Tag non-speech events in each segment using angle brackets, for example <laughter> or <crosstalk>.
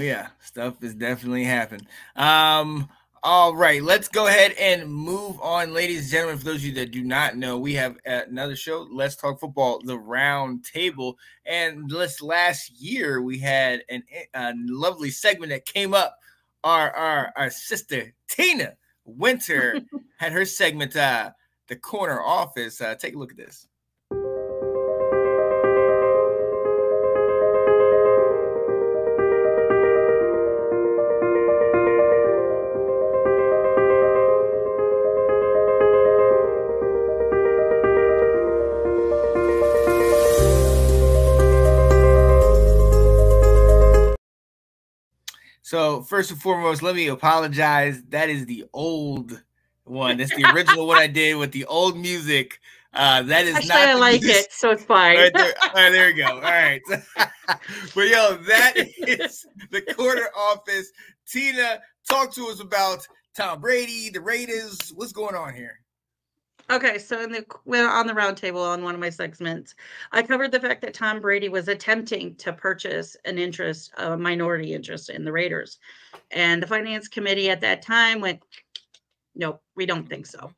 yeah, stuff is definitely happening. Um, all right, let's go ahead and move on, ladies and gentlemen. For those of you that do not know, we have another show, Let's Talk Football, the Round Table. And this last year, we had an, a lovely segment that came up. Our our, our sister Tina Winter <laughs> had her segment, uh, the Corner Office. Uh, take a look at this. So first and foremost, let me apologize. That is the old one. That's the <laughs> original one I did with the old music. Uh, that is Actually, not. I like music. it, so it's fine. Right there. All right, there we go. All right, <laughs> but yo, that is the corner office. Tina, talk to us about Tom Brady, the Raiders. What's going on here? Okay, so in the on the roundtable on one of my segments, I covered the fact that Tom Brady was attempting to purchase an interest, a minority interest in the Raiders, and the finance committee at that time went, "Nope, we don't think so."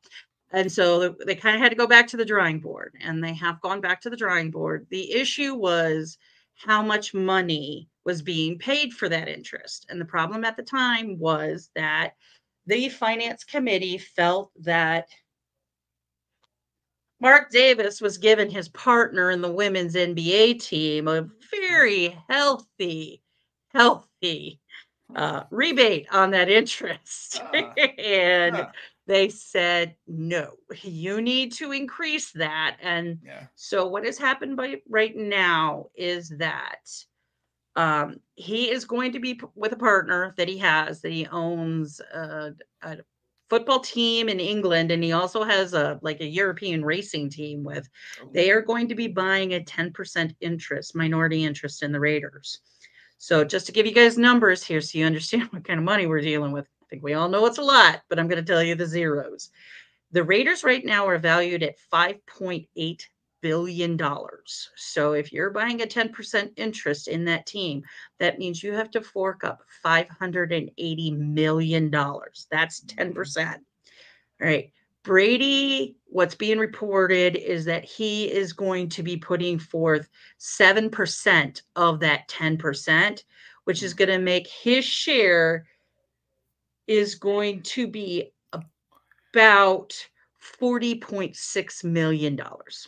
And so they kind of had to go back to the drawing board, and they have gone back to the drawing board. The issue was how much money was being paid for that interest, and the problem at the time was that the finance committee felt that Mark Davis was given his partner in the women's NBA team a very healthy, healthy uh, rebate on that interest. Uh, <laughs> and they said, no, you need to increase that. And yeah. so, what has happened by, right now is that um, he is going to be with a partner that he has that he owns uh, a, a football team in England and he also has a like a European racing team with oh. they are going to be buying a 10% interest minority interest in the Raiders. So just to give you guys numbers here so you understand <laughs> what kind of money we're dealing with. I think we all know it's a lot, but I'm going to tell you the zeros. The Raiders right now are valued at 5.8 billion dollars. So if you're buying a 10% interest in that team, that means you have to fork up 580 million dollars. That's 10%. Mm-hmm. All right. Brady, what's being reported is that he is going to be putting forth 7% of that 10%, which is going to make his share is going to be about 40.6 million dollars.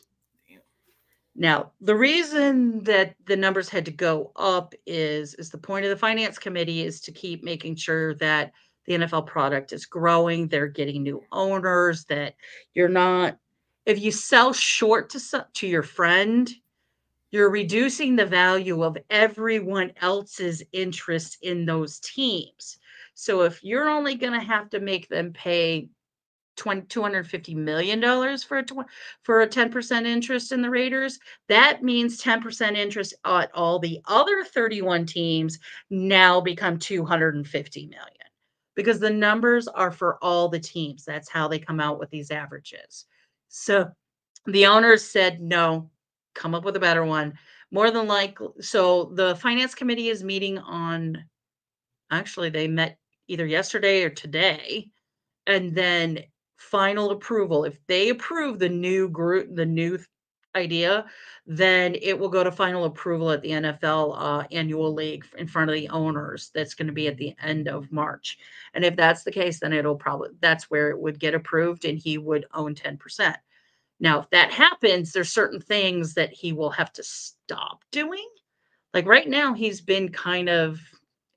Now, the reason that the numbers had to go up is is the point of the finance committee is to keep making sure that the NFL product is growing, they're getting new owners, that you're not if you sell short to to your friend, you're reducing the value of everyone else's interest in those teams. So if you're only going to have to make them pay 250 million dollars for a tw- for a 10% interest in the Raiders that means 10% interest at all the other 31 teams now become 250 million. Because the numbers are for all the teams that's how they come out with these averages. So the owners said no come up with a better one. More than likely so the finance committee is meeting on actually they met either yesterday or today and then final approval. If they approve the new group, the new idea, then it will go to final approval at the NFL uh, annual league in front of the owners. That's going to be at the end of March. And if that's the case, then it'll probably that's where it would get approved, and he would own ten percent. Now, if that happens, there's certain things that he will have to stop doing. Like right now, he's been kind of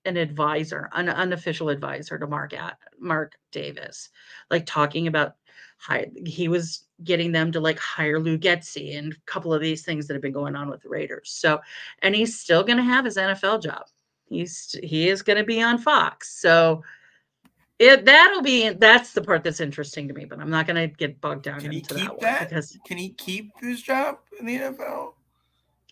an advisor, an unofficial advisor to Mark at Mark Davis, like talking about hire, he was getting them to like hire Luke Getsy and a couple of these things that have been going on with the Raiders. So, and he's still going to have his NFL job. He's he is going to be on Fox. So it that'll be that's the part that's interesting to me, but I'm not going to get bogged down Can into he keep that, that? because can he keep his job in the NFL?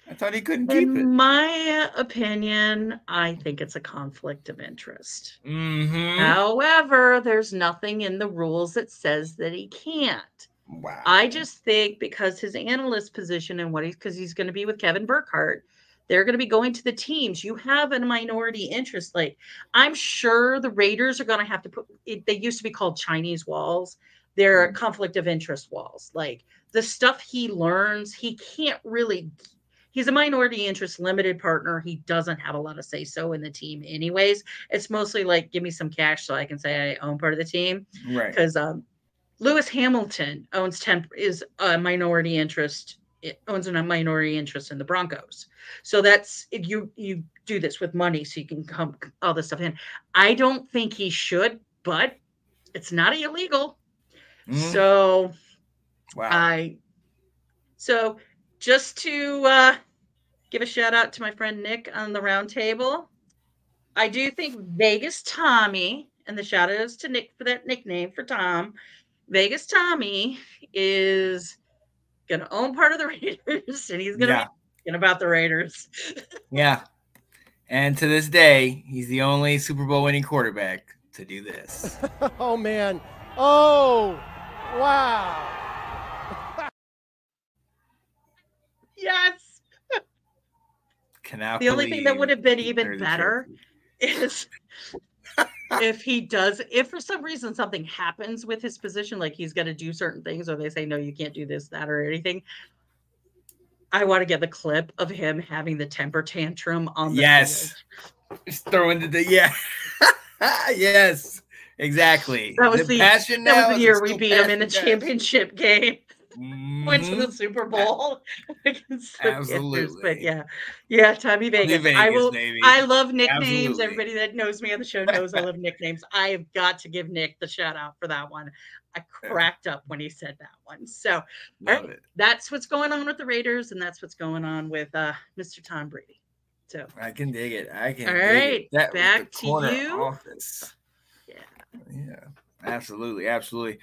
I thought he couldn't keep In it. my opinion, I think it's a conflict of interest. Mm-hmm. However, there's nothing in the rules that says that he can't. Wow. I just think because his analyst position and what he's because he's going to be with Kevin Burkhardt, they're going to be going to the teams. You have a minority interest. Like, I'm sure the Raiders are going to have to put, it, they used to be called Chinese walls. They're Mhm. conflict of interest walls. Like, the stuff he learns, he can't really, he's a minority interest limited partner. He doesn't have a lot of say so in the team, anyways. It's mostly like, give me some cash so I can say I own part of the team Right. because um, Lewis Hamilton owns 10 is a minority interest it owns a minority interest in the Broncos. So that's if you you do this with money so you can come all this stuff in. I don't think he should, but it's not illegal. Mhm. So wow. I so just to uh give a shout out to my friend Nick on the round table. I do think Vegas Tommy, and the shout outs to Nick for that nickname for Tom. Vegas Tommy is gonna own part of the <laughs> Raiders and he's gonna Yeah. be thinking about the Raiders. <laughs> yeah. And to this day, he's the only Super Bowl winning quarterback to do this. <laughs> Oh man. Oh, wow. Cannot The only thing that would have been even better is if he does if for some reason something happens with his position like he's going to do certain things or they say no you can't do this that or anything i want to get the clip of him having the temper tantrum on the Yes. field. Just throwing the, the yeah. <laughs> yes. Exactly. That was the- passion that now was the year we beat him in the championship <laughs> game went to the super bowl against the Panthers. Absolutely. but yeah yeah tommy vegas, Vegas, i will baby. I love nicknames. Absolutely. Everybody that knows me on the show knows I love nicknames. I have got to give Nick the shout out for that one. I cracked up when he said that one. So right. that's what's going on with the Raiders, and that's what's going on with uh, Mr. Tom Brady. So I can dig it. I can. All right, dig it. That back to you. office. yeah. Yeah. Absolutely. Absolutely.